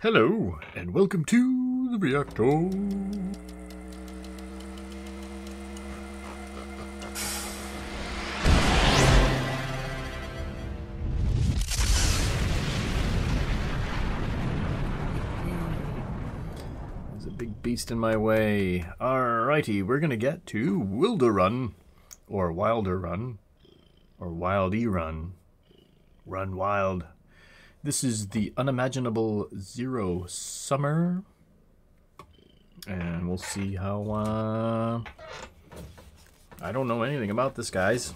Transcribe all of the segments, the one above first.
Hello, and welcome to the reactor. There's a big beast in my way. Alrighty, we're gonna get to Wilderun, or Wilder Run, or Wildy Run. Run Wild. This is the unimaginable Zero Summer. And we'll see how, uh... I don't know anything about this, guys.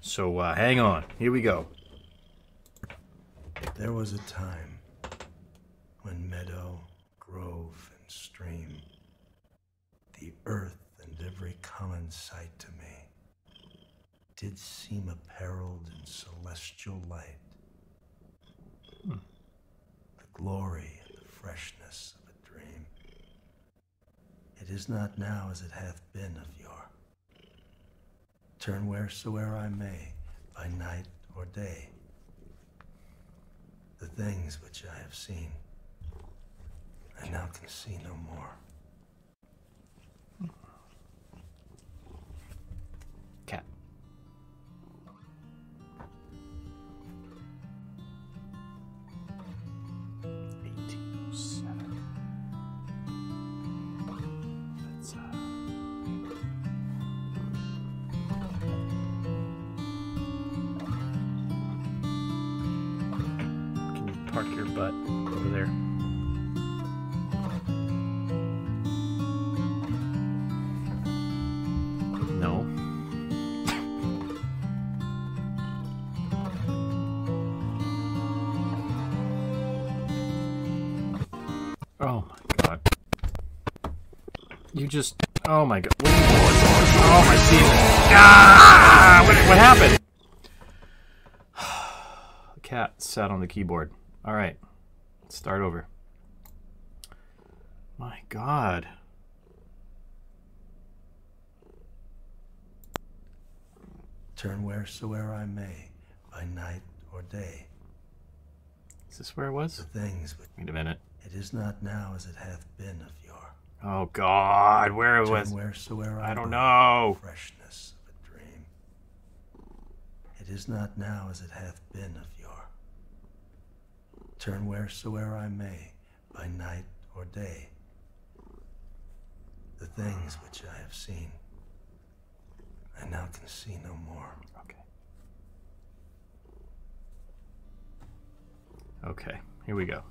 So, uh, hang on. Here we go. There was a time when meadow, grove, and stream, the earth and every common sight to me, did seem apparelled in celestial light. The glory and the freshness of a dream. It is not now as it hath been of yore. Turn wheresoe'er I may, by night or day, the things which I have seen, I now can see no more. Your butt over there? No. Oh my god. You just. Oh my god. What, oh my seat. Ah! What, what happened? Cat sat on the keyboard. Alright. Let's start over. My god. Turn wheresoever I may, by night or day, Is this where it was? the things which Wait a minute. it is not now as it hath been of yore. Oh god, where it Turn was. wheresoe'er I, I don't know. Freshness of a dream. It is not now as it hath been of. Turn wheresoe'er I may, by night or day, the things which I have seen, I now can see no more. Okay. Okay, here we go.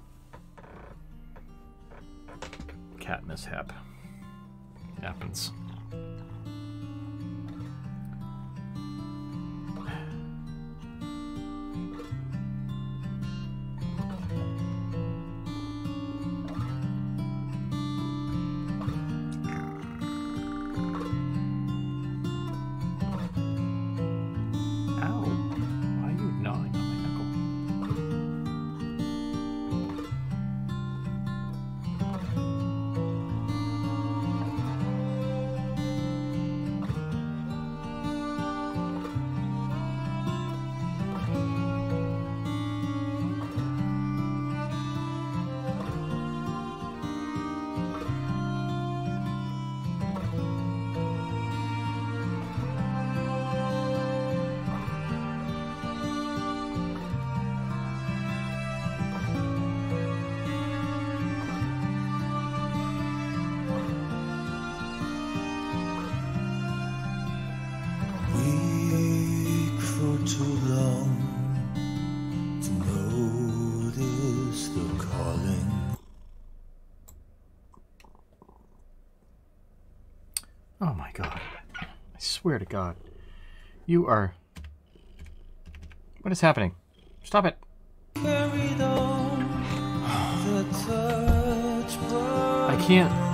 Cat mishap. Happens. Oh my god. I swear to god. You are. What is happening? Stop it. Carried on the touch I can't.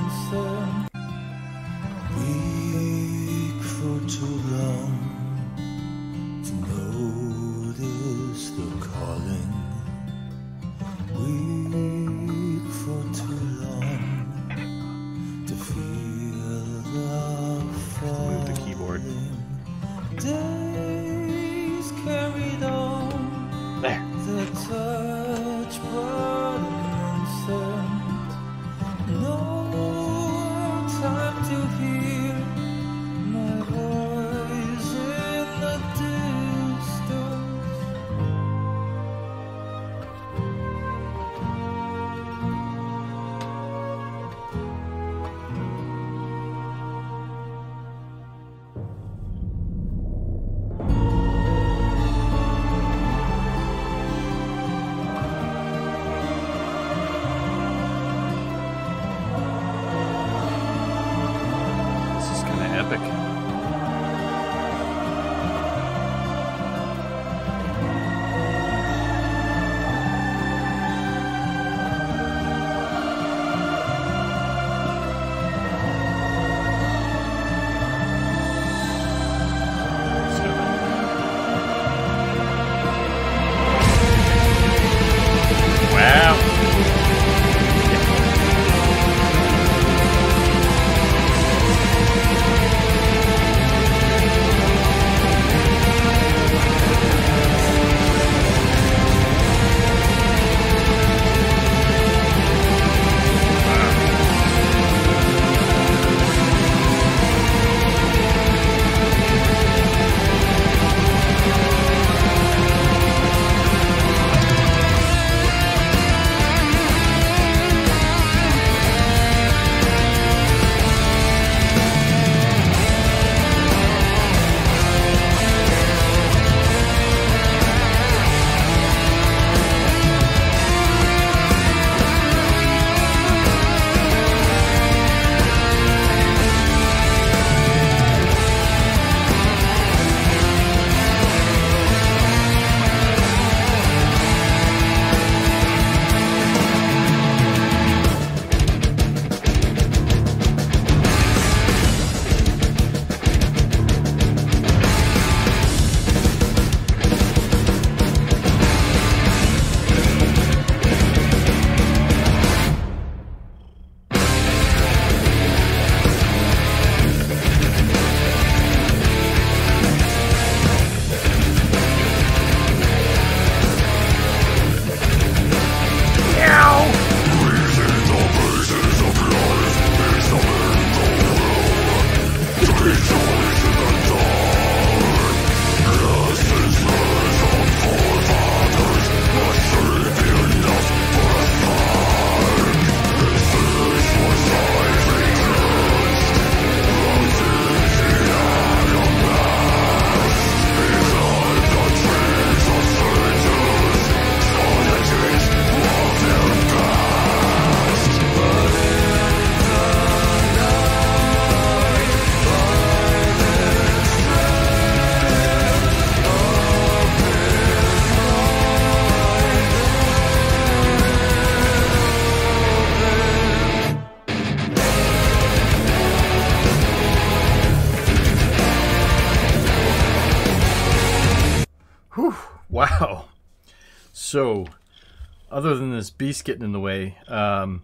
Other than this beast getting in the way, um,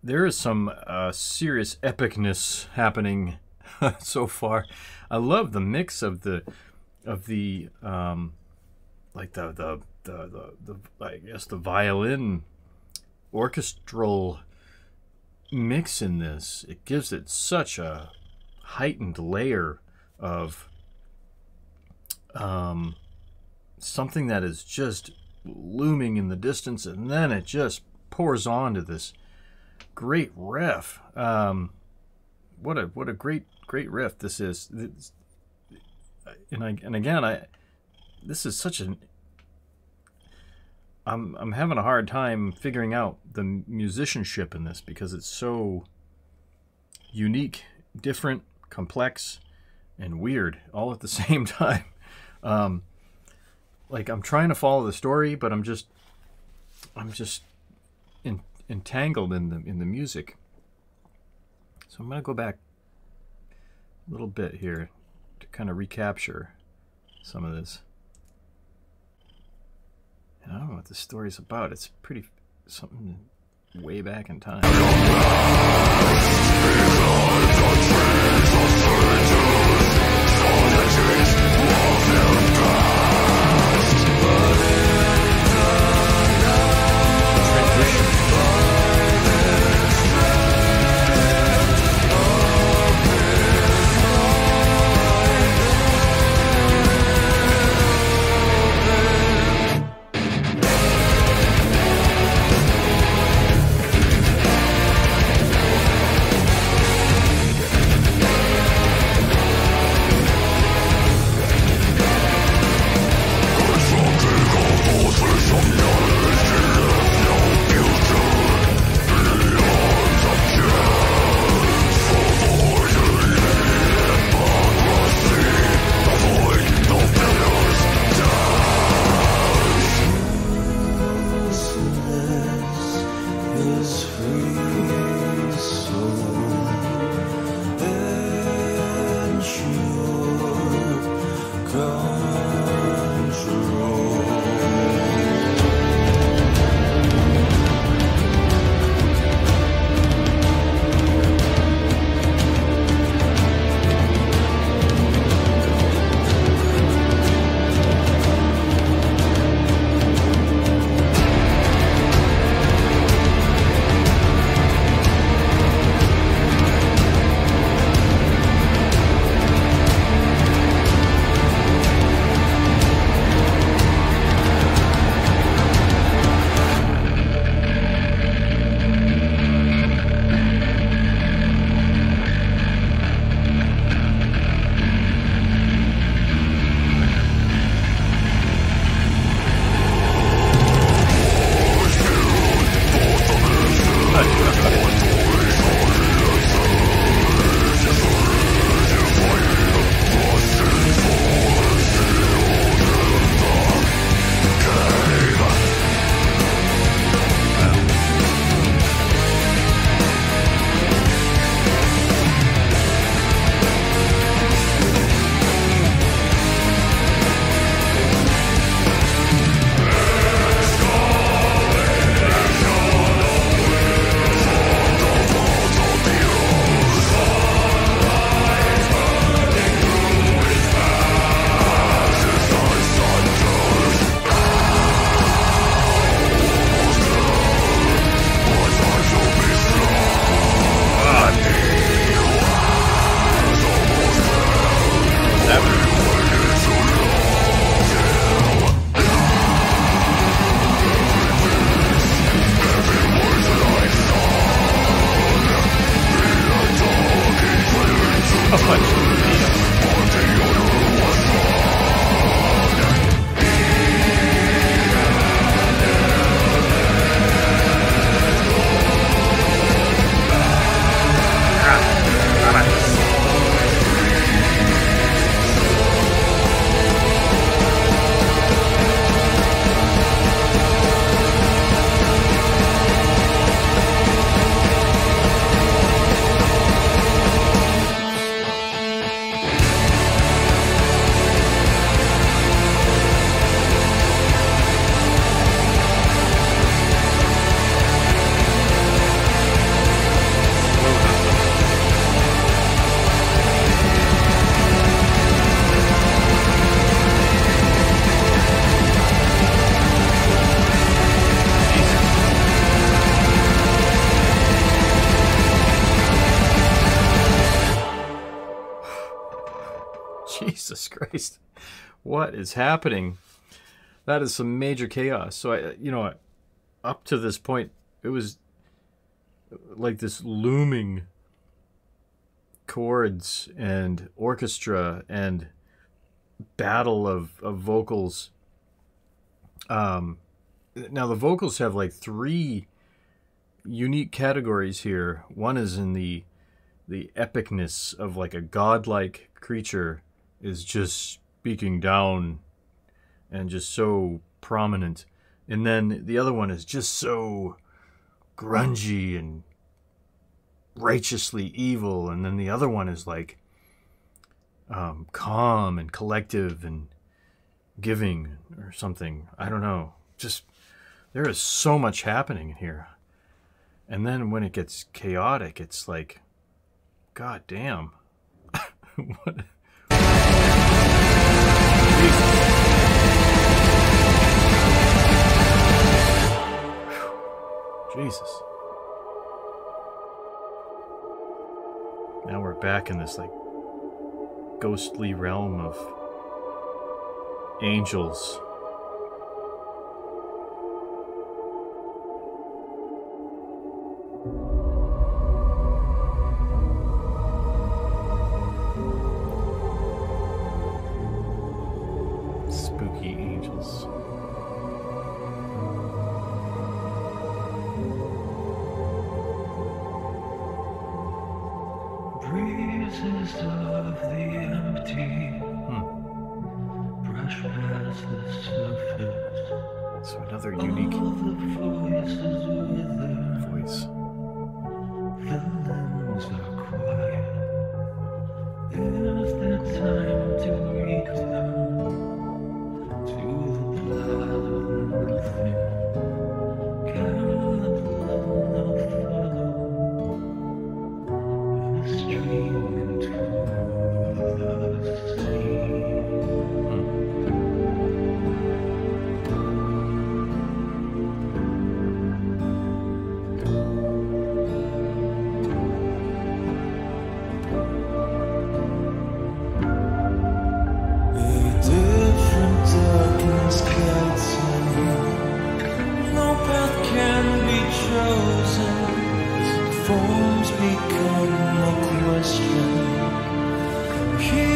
there is some uh, serious epicness happening so far. I love the mix of the of the um, like the the, the the the I guess the violin orchestral mix in this. It gives it such a heightened layer of um, something that is just looming in the distance, and then it just pours on to this great riff. Um, what a what a great great riff this is. This, and I and again I this is such an I'm I'm having a hard time figuring out the musicianship in this because it's so unique, different, complex, and weird all at the same time. Um, like I'm trying to follow the story, but I'm just I'm just in, entangled in the in the music. So I'm gonna go back a little bit here to kind of recapture some of this. And I don't know what the story's about. It's pretty something way back in time. Christ. What is happening? That is some major chaos. So I you know, up to this point it was like this looming chords and orchestra and battle of, of vocals. Um, now the vocals have like three unique categories here. One is in the the epicness of like a godlike creature is just speaking down and just so prominent. And then the other one is just so grungy and righteously evil. And then the other one is like um, calm and collective and giving or something. I don't know. Just there is so much happening in here. And then when it gets chaotic, it's like, God damn. what? Jesus. Now we're back in this like ghostly realm of angels. Forms become a question. He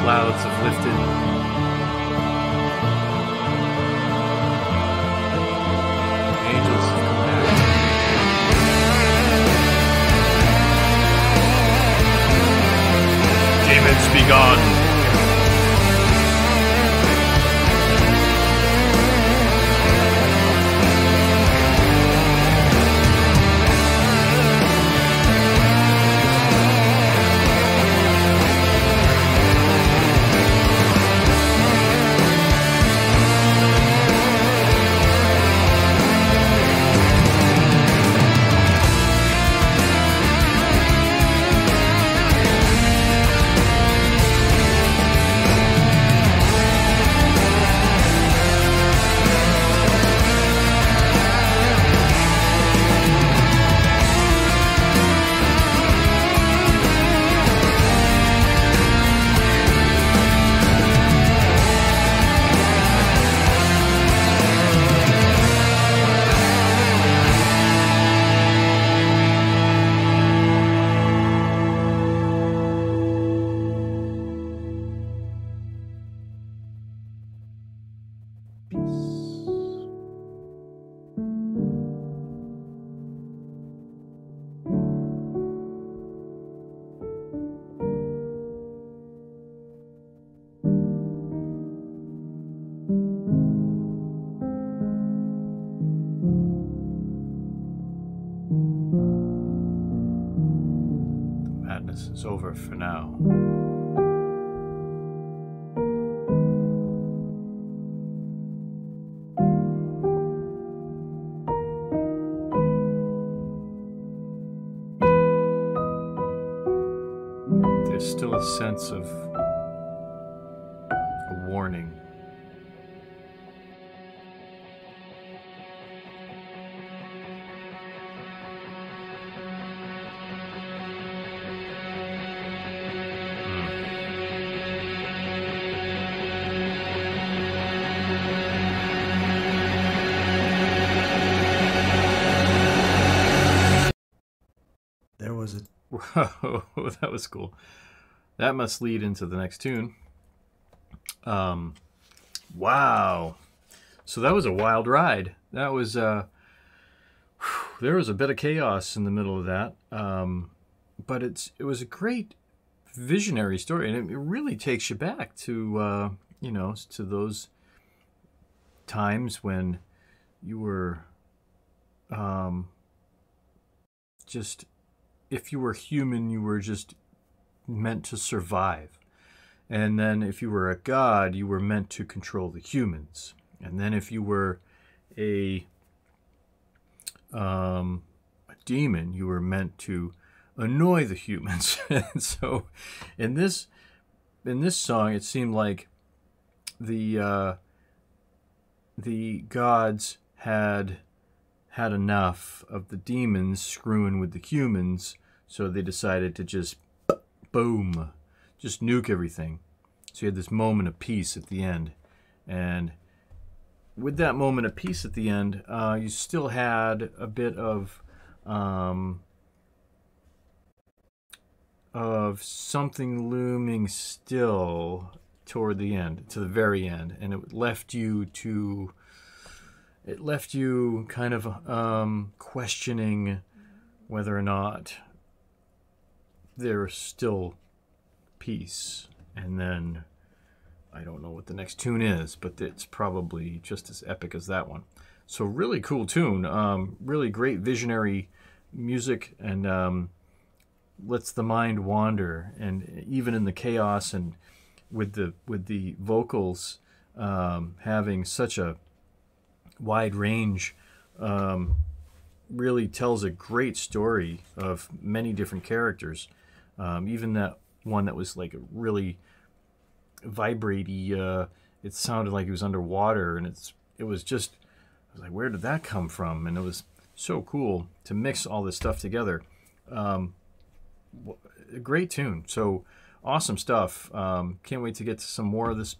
clouds have lifted. Demons be gone. It's over for now. There's still a sense of a warning. Whoa, that was cool. That must lead into the next tune. Um, wow. So that was a wild ride. That was uh, whew, there was a bit of chaos in the middle of that. Um, but it's it was a great visionary story, and it, it really takes you back to uh, you know to those times when you were um, just if you were human, you were just meant to survive. And then if you were a god, you were meant to control the humans. And then if you were a, um, a demon, you were meant to annoy the humans. and so in this in this song, it seemed like the uh, the gods had had enough of the demons screwing with the humans, so they decided to just boom, just nuke everything. So you had this moment of peace at the end, and with that moment of peace at the end, uh, you still had a bit of um, of something looming still toward the end, to the very end, and it left you to it left you kind of um, questioning whether or not there's still peace. And then I don't know what the next tune is, but it's probably just as epic as that one. So really cool tune, um, really great visionary music, and um, lets the mind wander. And even in the chaos and with the with the vocals um, having such a wide range um, really tells a great story of many different characters. Um, even that one that was like a really vibratey, uh, it sounded like he was underwater, and it's it was just I was like, where did that come from? And it was so cool to mix all this stuff together. Um, a great tune. So awesome stuff. Um, can't wait to get to some more of this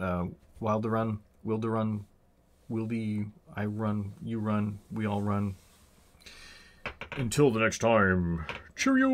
uh, Wild to Run, Will to Run we'll be I run, you run, we all run. Until the next time, cheerio!